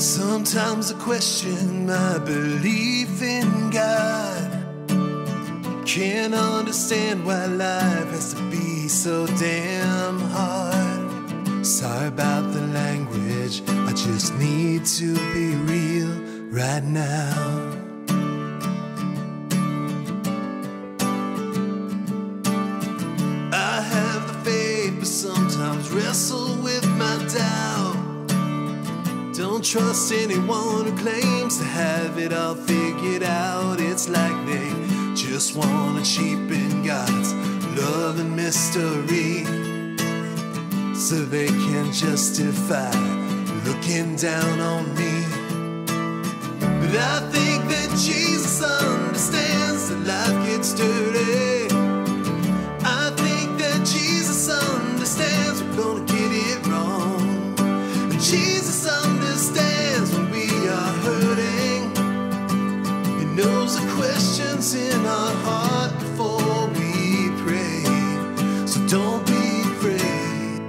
Sometimes I question my belief in God. Can't understand why life has to be so damn hard. Sorry about the language, I just need to be real right now. I have the faith, but sometimes wrestle Don't trust anyone who claims to have it all figured out. It's like they just want to cheapen God's love and mystery so they can justify looking down on me. But I think that Jesus understands that life gets dirty. I think that Jesus understands we're gonna get it wrong. Jesus heart before we pray. So don't be afraid.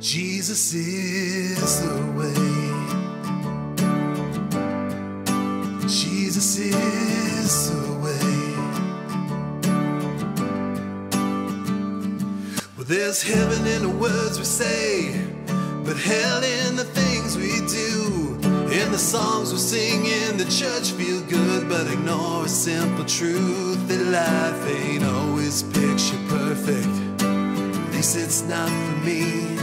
Jesus is the way. Jesus is the way. Well, there's heaven in the words we say, but hell in the things we do. The songs we sing in the church feel good, but ignore a simple truth that life ain't always picture perfect. At least it's not for me.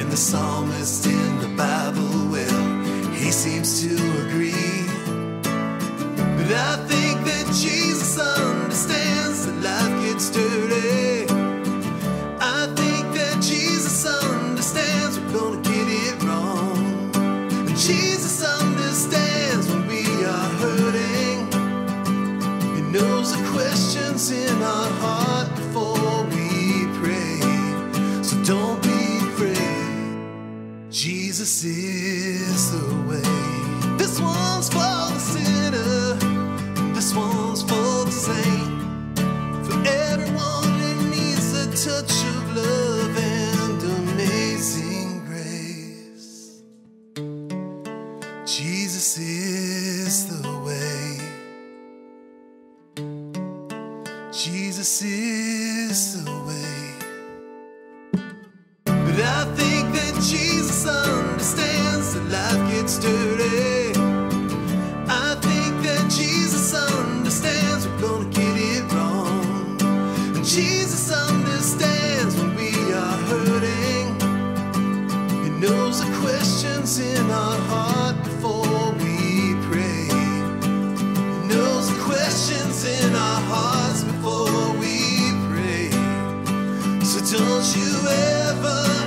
And the psalmist in the Bible, well, he seems to agree. But I think Jesus is the way. This one's for the sinner. This one's for the saint. For everyone that needs a touch of love and amazing grace. Jesus is the way. Jesus is the way. Knows the questions in our heart before we pray. He knows the questions in our hearts before we pray. So don't you ever